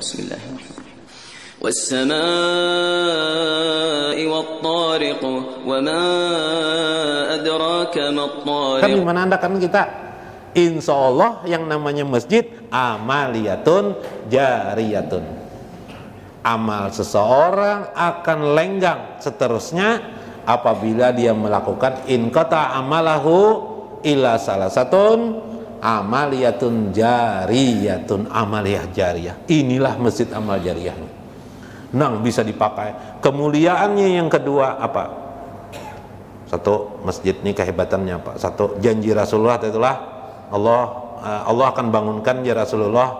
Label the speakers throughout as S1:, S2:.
S1: بسم الله الرحمن الرحيم والسماء والطارق وما أدراك ما الطارق
S2: Kan gimana anda kan kita Insya Allah yang namanya masjid amaliyatun jariyatun Amal seseorang akan lenggang seterusnya apabila dia melakukan in kota amalahu ila salah satun amaliyatun jariyatun amaliyah jariyah. Inilah masjid amal jariyah nang bisa dipakai. Kemuliaannya yang kedua apa? Satu masjid ini kehebatannya apa? Satu janji Rasulullah itulah Allah eh, Allah akan bangunkan ya Rasulullah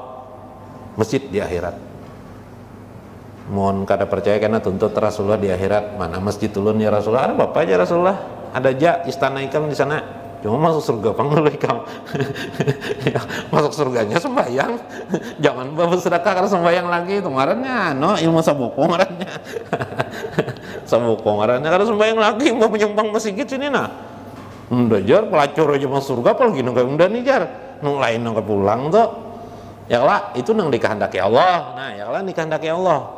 S2: masjid di akhirat. Mohon kada percaya karena tuntut Rasulullah di akhirat. Mana masjid ulun ya Rasulullah? Ada bapak aja Rasulullah. Ada ja istana ikam di sana cuma masuk surga pang dulu ikam Ya, masuk surganya sembahyang. Jangan bawa sedekah karena sembahyang lagi itu ngarannya no? Ilmu sabuku ngarannya sabuku ngarannya karena sembahyang lagi mau menyumbang masjid sini nah. Udah jar pelacur aja masuk surga apalagi nang udah nih jar. Nang lain nang pulang tuh ya lah itu nang dikehendaki Allah. Nah ya lah dikehendaki Allah.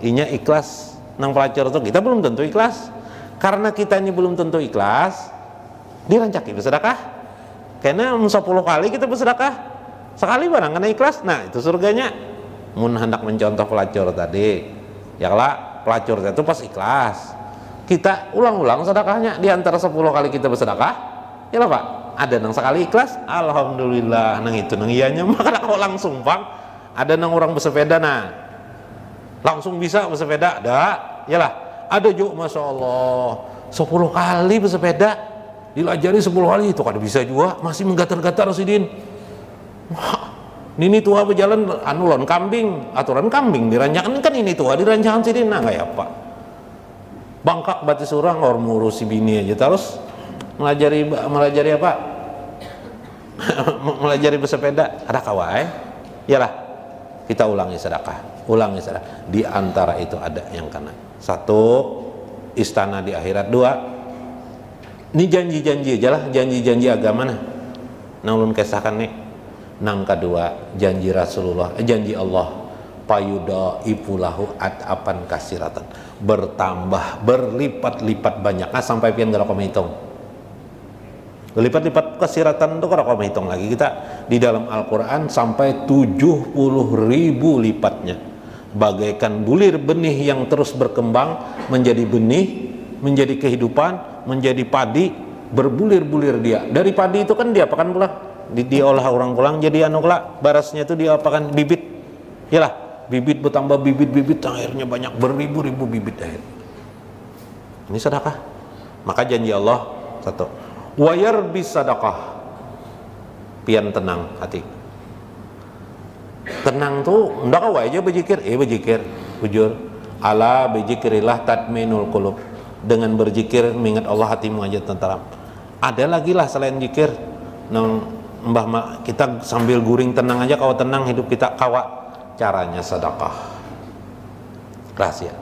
S2: Inya ikhlas nang pelacur tuh kita belum tentu ikhlas. Karena kita ini belum tentu ikhlas dirancaki bersedekah? Karena 10 kali kita bersedekah. Sekali barang kena ikhlas. Nah itu surganya. Mun hendak mencontoh pelacur tadi. Ya lah pelacur itu pas ikhlas. Kita ulang-ulang sedekahnya. Di antara 10 kali kita bersedekah ya lah pak. Ada nang sekali ikhlas? Alhamdulillah. Nang itu nang ianya maka kalau langsung bang ada nang orang bersepeda nah. Langsung bisa bersepeda? Ada ya lah ada juga masya Allah. 10 kali bersepeda dilajari 10 kali itu kada bisa juga. Masih menggatar-gatar sidin Wah, ini tua berjalan anu lon kambing aturan kambing. Diranjakan kan ini tua diranjakan sidin nah kayak apa bangkak batis orang orang ngurusi bini aja. Terus melajari melajari apa? Melajari bersepeda. Ada kawai yalah kita ulangi sedekah. Ulangi sedekah. Di antara itu ada yang kena. Satu istana di akhirat. Dua ini janji-janji aja lah janji-janji agama nah. Nang ulun kesahkan nih. Nang kedua janji Rasulullah eh, janji Allah. Payuda ipulahu apan kasiratan. Bertambah berlipat-lipat banyak. Nah, sampai pian gak kau hitung berlipat-lipat kasiratan itu kalau kau hitung lagi. Kita di dalam Al-Quran sampai 70 ribu lipatnya. Bagaikan bulir benih yang terus berkembang menjadi benih menjadi kehidupan menjadi padi berbulir-bulir dia. Dari padi itu kan dia apakan pula? Di, diolah orang pulang jadi anu barasnya itu dia apakan bibit. Yalah bibit bertambah bibit-bibit akhirnya banyak beribu-ribu bibit akhir ini sedekah? Maka janji Allah satu wayar bisadakah pian tenang hati. Tenang tuh ndak aja berzikir eh berzikir jujur. Ala berzikirilah tatminul qulub dengan berzikir mengingat Allah hatimu aja tenteram ada lagi lah selain zikir. Nang mbah mak kita sambil guring tenang aja kalau tenang hidup kita kawa. Caranya sedekah. Rahasia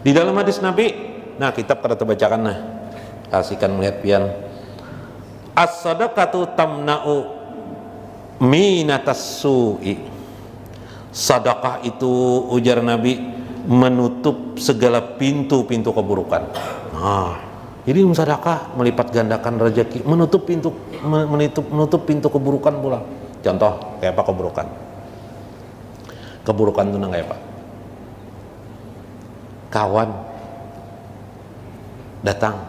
S2: di dalam hadis Nabi nah kitab kada terbacakan nah. Kasihkan melihat pian. As sadaqatu tamna'u minatas su'i. Sedekah itu ujar Nabi menutup segala pintu-pintu keburukan nah jadi sedekah melipat gandakan rezeki menutup pintu menutup menutup pintu keburukan pula. Contoh kayak apa keburukan? Keburukan itu kayak apa? Kawan datang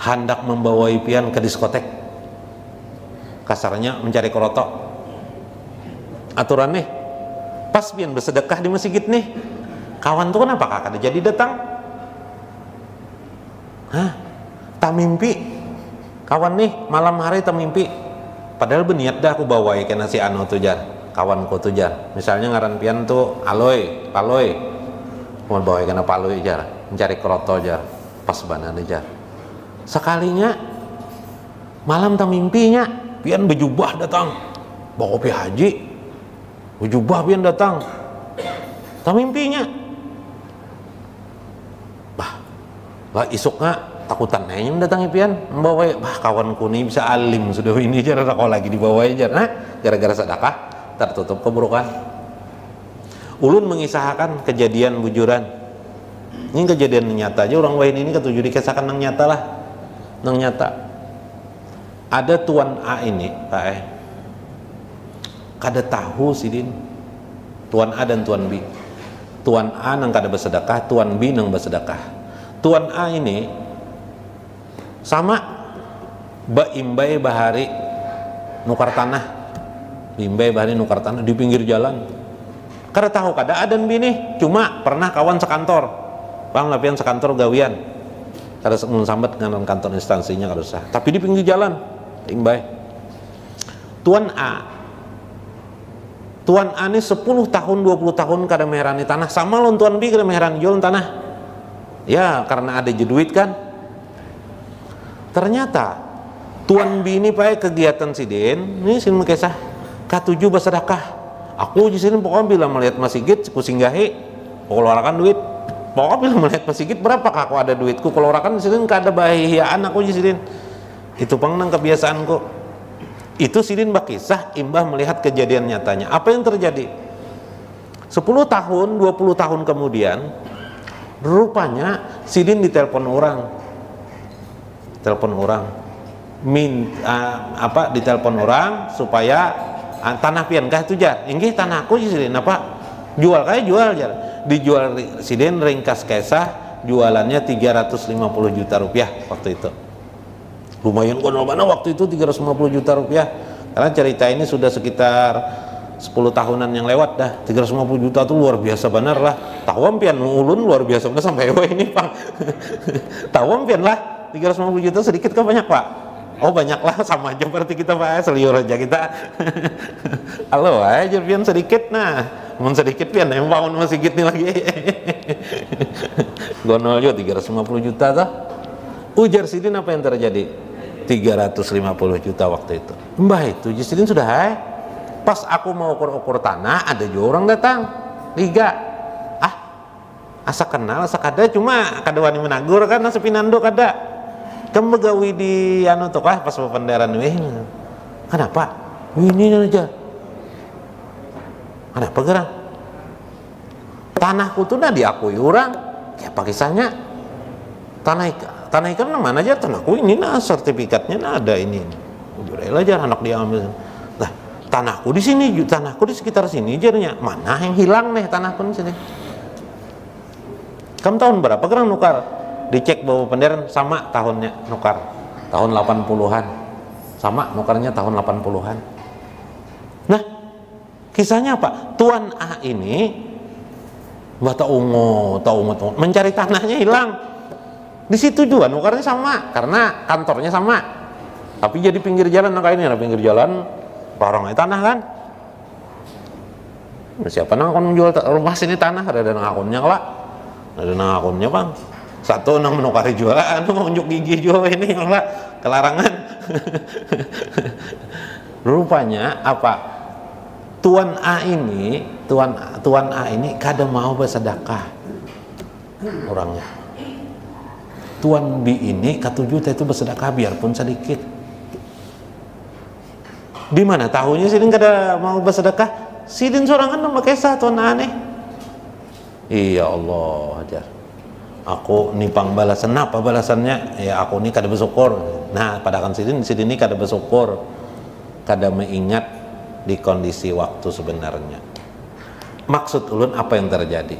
S2: hendak membawa pian ke diskotek. Kasarnya mencari kerotok. Aturan nih pas pian bersedekah di masjid nih kawan tuh kenapa kakak jadi datang hah? Tak mimpi? Kawan nih malam hari tak mimpi. Padahal berniat dah aku bawa ya kena si anu tuh jar. Kawanku tuh jar. Misalnya ngaran pian tuh aloy paloy. Mau bawa kena paloy jar. Mencari kroto jar. Pas banan jar. Sekalinya malam tak mimpinya pian berjubah datang. Bawa kopi haji. Berjubah pian datang. Tak mimpinya bah bah isuknya takutan nanya datang pian. Membawa bah kawanku nih bisa alim sudah ini jar kau lagi dibawa jar nah. Gara-gara sedekah tertutup keburukan. Ulun mengisahkan kejadian bujuran. Ini kejadian nyata aja. Orang lain ini ketujuh dikisahkan nang nyata lah. Nang nyata. Ada tuan A ini Pak eh. Kada tahu sidin tuan A dan tuan B. Tuan A nang kada bersedekah tuan B nang bersedekah tuan A ini sama. Baimbai bahari nukar tanah. Bimbai bahari nukar tanah di pinggir jalan. Karena tahu kada adan bini. Cuma pernah kawan sekantor. Bang lapian sekantor gawian. Kada sambat dengan kantor instansinya kada usah. Tapi di pinggir jalan imbai tuan A. Tuan A ini 10 tahun 20 tahun kada meherani tanah. Sama lon tuan B kada meherani jual tanah ya karena ada duit kan? Ternyata tuan B ini pakai kegiatan sidin ini sin kisah K7 bersedekah. Aku di sini pokoknya bila melihat masjid aku singgahi keluarkan duit. Pokoknya bila melihat masjid berapa aku ada duitku? Keluarkan di sini ada bahian aku di sini itu pengenang kebiasaanku itu sidin bakisah imbah melihat kejadian nyatanya. Apa yang terjadi? 10 tahun 20 tahun kemudian rupanya sidin ditelepon orang. Telepon orang. Min uh, apa ditelepon orang supaya Ah, tanah pian kah itu jar? Inggih tanahku sih apa? Jual kayak jual jar. Dijual siden ringkas kesah jualannya 350 juta rupiah waktu itu. Lumayan kono mana waktu itu 350 juta rupiah. Karena cerita ini sudah sekitar 10 tahunan yang lewat dah 350 juta tuh luar biasa benar lah tawam pian ulun luar biasa benar sampai ini pak tawam pian lah 350 juta sedikit kan banyak pak Oh banyak lah sama aja berarti kita pak seliur aja kita. Halo aja pian sedikit nah, mau sedikit pian yang bangun masih nih lagi. Gonol juga 350 juta tuh. Ujar sidin apa yang terjadi? 350 juta waktu itu. Mbah itu Sidin sudah hai. Pas aku mau ukur-ukur tanah ada juga orang datang. Liga. Ah, asa kenal, asa kada. Cuma kada wani menagur kan sepinando kada. Kamu begawi di anu tuh kah pas penderan wih kenapa? Ini aja. Kenapa gerang tuh udah diakui orang. Ya pakai kisahnya? Tanah tanah ikan mana aja? Tanahku ini nah sertifikatnya nah ada ini. Jujur aja anak dia ambil lah tanahku di sini tanahku di sekitar sini. Jadinya mana yang hilang nih tanahku di sini? Kamu tahun berapa gerang nukar? Dicek bahwa penderan sama tahunnya nukar. Tahun 80-an sama nukarnya tahun 80-an nah kisahnya apa? Tuan A ini bata ungu tahu mencari tanahnya hilang. Di situ juga nukarnya sama karena kantornya sama. Tapi jadi pinggir jalan nah ini ada pinggir jalan barangnya tanah kan? Siapa nang akan menjual rumah sini tanah? Ada dan akunnya lah ada nang akunnya bang. Satu nang menukari jualan unjuk gigi juga ini malah kelarangan. Rupanya apa? Tuan A ini tuan tuan A ini kada mau bersedekah. Orangnya. Tuan B ini katujuh itu bersedekah biarpun sedikit di mana tahunya sidin kada mau bersedekah? Sidin sorangan nama kisah tuan A nih iya Allah ajar aku nipang balasan apa balasannya? Ya aku ini kada bersyukur. Nah pada kan sini sini ini kada bersyukur. Kada mengingat di kondisi waktu sebenarnya. Maksud ulun apa yang terjadi?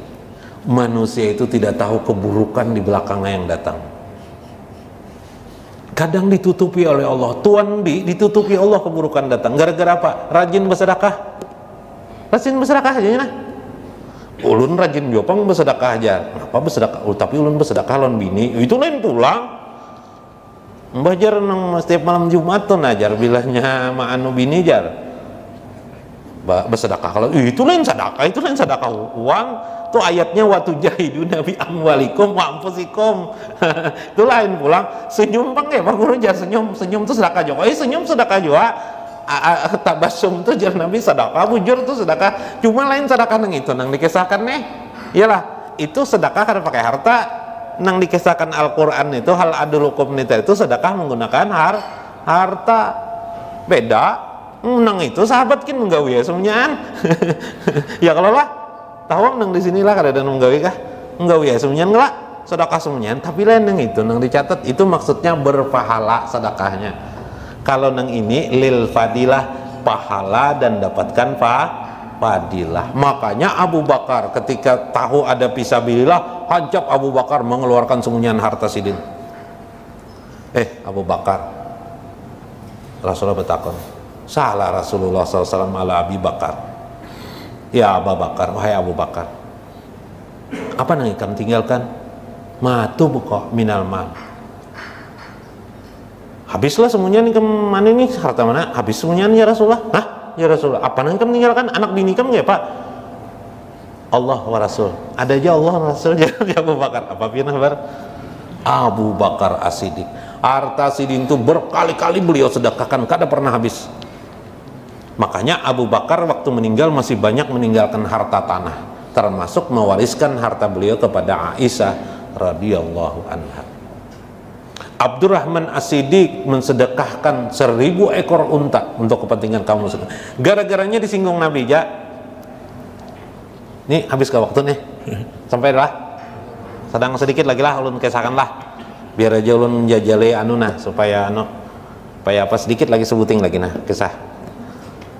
S2: Manusia itu tidak tahu keburukan di belakangnya yang datang kadang ditutupi oleh Allah. Tuan di ditutupi Allah keburukan datang. Gara-gara apa? Rajin bersedekah? Rajin bersedekah aja nah ulun rajin jopang bersedekah aja. Apa bersedekah? Oh, tapi ulun bersedekah lon bini. Itu lain pulang Mbajar nang setiap malam Jumat tuh najar bilahnya ma anu bini jar. Bersedekah. Kalau itu lain sedekah itu lain sedekah. Uang tuh ayatnya waktu jahidu nabi amwalikum wa amfusikum itu lain pulang. Senyum bang ya bang guru jar senyum senyum tuh sedekah juga. Eh senyum sedekah juga. Tabasum tuh jar nabi sedekah bujur tuh sedekah. Cuma lain sedekah nang itu nang dikisahkan nih. Iyalah itu sedekah karena pakai harta. Nang dikisahkan Al-Quran itu hal adulukum nita itu sedekah menggunakan har harta. Beda. Nang itu sahabat kin menggawi ya semuanya. Ya kalau lah tahu nang di sinilah kada ada nunggawi kah? Nunggawi ya semuanya ngelak. Sedekah semuanya tapi lain yang itu nang dicatat itu maksudnya berpahala sedekahnya. Kalau nang ini lil fadilah pahala dan dapatkan pa fadilah. Makanya Abu Bakar ketika tahu ada pisabilillah hancap Abu Bakar mengeluarkan semuanya harta sidin. Eh Abu Bakar. Rasulullah bertakon salah Rasulullah SAW ala Abi Bakar ya Abu Bakar. Wahai Abu Bakar. Apa yang kamu tinggalkan? Matu buka minal mal. Habislah semuanya nih ke mana nih? Harta mana? Habis semuanya nih ya Rasulullah. Hah? ya Rasulullah. Apa yang kamu tinggalkan? Anak bini kamu ya Pak? Allah wa Rasul. Ada aja Allah wa Rasul. Ya Abu Bakar. Apa pina bar Abu Bakar Asidik harta sidin itu berkali-kali beliau sedekahkan. Kada pernah habis makanya Abu Bakar waktu meninggal masih banyak meninggalkan harta tanah termasuk mewariskan harta beliau kepada Aisyah radhiyallahu anha Abdurrahman Asidik mensedekahkan seribu ekor unta untuk kepentingan kaum muslim. Gara-garanya disinggung Nabi ya. Nih habis ke waktu nih. Sampai lah. Sedang sedikit lagi lah ulun kesahkan lah biar aja ulun menjajale anu nah supaya anu supaya apa sedikit lagi sebuting lagi nah kisah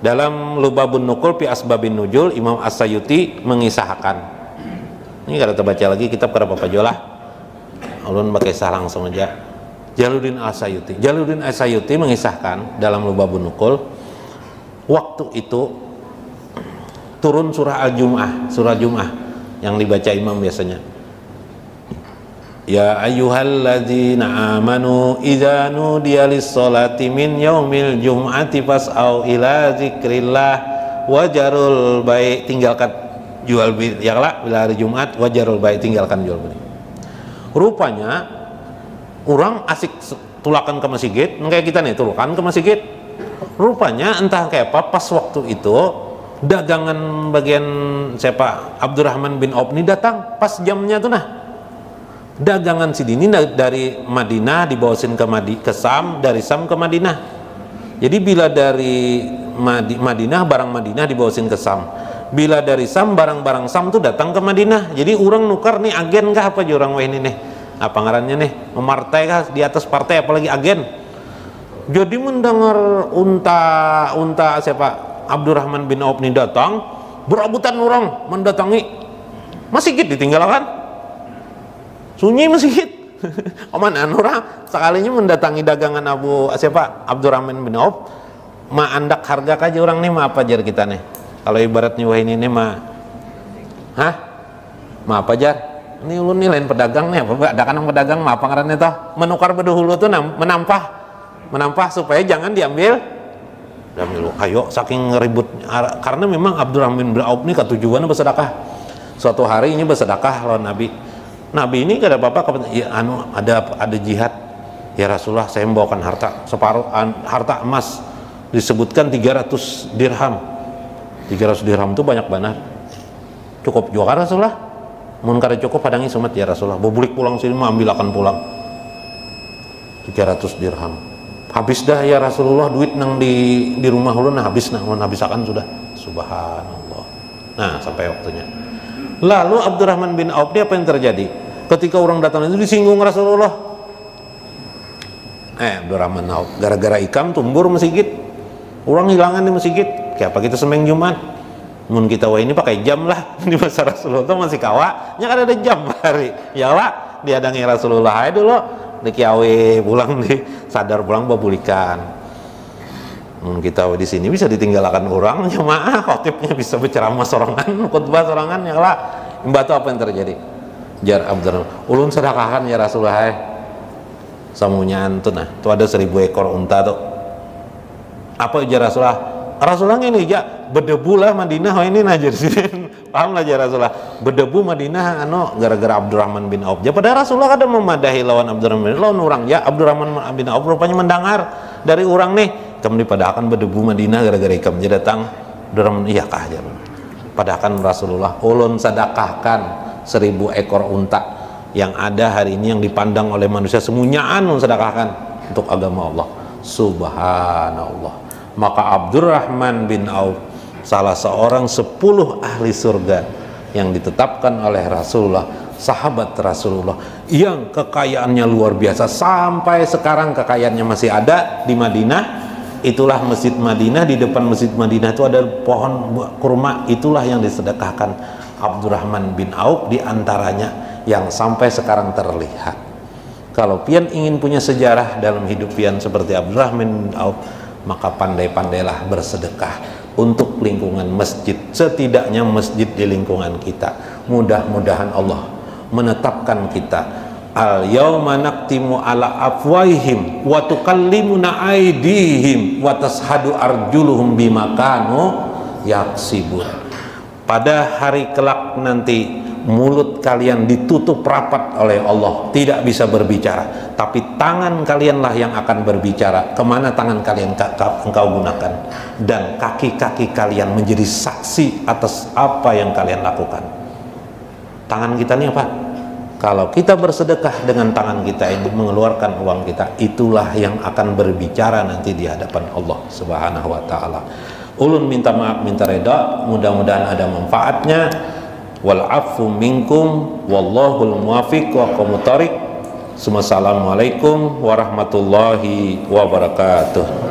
S2: dalam Lubabun Nukul pi Asbabin Nujul Imam As-Sayuti mengisahkan. Ini kada terbaca lagi kitab kada apa jolah. Ulun pakai sah langsung aja. Jaluddin As-Sayuti. Jaluddin As-Sayuti mengisahkan dalam Lubabun Nukul waktu itu turun surah Al-Jum'ah surah Jum'ah yang dibaca imam biasanya Ya ayyuhalladzina amanu idza nudiya lis-salati min yaumil jum'ati fas'au ila zikrillah wajarul baik tinggalkan jual beli ya lah bila hari Jumat wajarul baik tinggalkan jual beli. Rupanya orang asik tulakan ke masjid kayak kita nih tulakan ke masjid. Rupanya entah kayak apa pas waktu itu dagangan bagian siapa Abdurrahman bin ini datang pas jamnya tuh nah dagangan Sidini dari Madinah dibawasin ke Madi ke Sam dari Sam ke Madinah. Jadi bila dari Madi, Madinah barang Madinah dibawasin ke Sam. Bila dari Sam barang-barang Sam tuh datang ke Madinah. Jadi orang nukar nih agen kah? Apa orang wah ini nih? Apa ngarannya nih? Memartai kah? Di atas partai apalagi agen. Jadi mendengar unta unta siapa? Abdurrahman bin Auf ini datang berabutan orang mendatangi. Masih gitu ditinggalkan sunyi masjid. Oman Anura sekalinya mendatangi dagangan Abu siapa? Abdurrahman bin Auf. Ma andak harga kaja orang nih ma apa jar kita nih? Kalau ibaratnya wah ini ma. Hah? Ma apa jar? Ini ulun nih lain pedagang nih apa ada kan pedagang ma apa ngarannya toh? Menukar bedahulu tuh menampah. Menampah supaya jangan diambil. Diambil. Ayo saking ribut. Karena memang Abdurrahman bin Auf ini ketujuannya bersedekah. Suatu hari ini bersedekah lawan Nabi Nabi ini gak ada apa-apa ya, anu ada ada jihad. Ya Rasulullah saya membawakan harta separuh an, harta emas. Disebutkan 300 dirham. 300 dirham itu banyak benar cukup juga Rasulullah. Mun kada cukup padangi sumat ya Rasulullah. Bobulik pulang sini mau ambil akan pulang. 300 dirham. Habis dah ya Rasulullah duit nang di di rumah lu nah habis nah habis akan sudah. Subhanallah. Nah sampai waktunya Lalu Abdurrahman bin Auf dia apa yang terjadi? Ketika orang datang itu disinggung Rasulullah. Eh, Abdurrahman Auf gara-gara ikam tumbur masjid. Orang hilangan di masjid. Kayak apa kita semeng Jumat? Mun kita wah ini pakai jam lah di masa Rasulullah itu masih kawa, nya kan ada jam hari. Ya lah, diadangi Rasulullah aja dulu di kiawe pulang di sadar pulang babulikan Hmm, kita di sini bisa ditinggalkan orang jemaah khotibnya bisa berceramah sorangan khutbah sorangan ya lah mbak apa yang terjadi? Jar Abdurrahman ulun sedekahkan ya Rasulullah samunya antun nah tuh ada seribu ekor unta tuh. Apa jar Rasulullah? Rasulullah ini ya berdebu lah Madinah oh ini najar paham lah jar Rasulullah. Berdebu Madinah anu gara-gara Abdurrahman bin Auf. Ya pada Rasulullah kada memadahi lawan Abdurrahman lawan orang ya Abdurrahman bin Auf rupanya mendengar dari orang nih kamu dipadahkan berdebu Madinah gara-gara ikam jadi datang. Dalam iya kah aja padahkan Rasulullah ulun sadakahkan seribu ekor unta yang ada hari ini yang dipandang oleh manusia semuanya anu sedekahkan untuk agama Allah. Subhanallah. Maka Abdurrahman bin Auf salah seorang sepuluh ahli surga yang ditetapkan oleh Rasulullah sahabat Rasulullah yang kekayaannya luar biasa. Sampai sekarang kekayaannya masih ada di Madinah itulah masjid Madinah. Di depan masjid Madinah itu ada pohon kurma. Itulah yang disedekahkan Abdurrahman bin Auf di antaranya yang sampai sekarang terlihat. Kalau pian ingin punya sejarah dalam hidup pian seperti Abdurrahman bin Auf maka pandai-pandailah bersedekah untuk lingkungan masjid. Setidaknya masjid di lingkungan kita. Mudah-mudahan Allah menetapkan kita al yauma naktimu ala afwaihim wa tukallimuna aydihim wa tashhadu arjuluhum bima kanu yaksibun. Pada hari kelak nanti mulut kalian ditutup rapat oleh Allah tidak bisa berbicara. Tapi tangan kalianlah yang akan berbicara. Ke mana tangan kalian engkau gunakan? Dan kaki-kaki kalian menjadi saksi atas apa yang kalian lakukan. Tangan kita ini apa? Kalau kita bersedekah dengan tangan kita ini mengeluarkan uang kita, itulah yang akan berbicara nanti di hadapan Allah Subhanahu wa taala. Ulun minta maaf, minta reda, mudah-mudahan ada manfaatnya. Wal afu minkum wallahul muwafiq wa qomutarik. Assalamualaikum warahmatullahi wabarakatuh.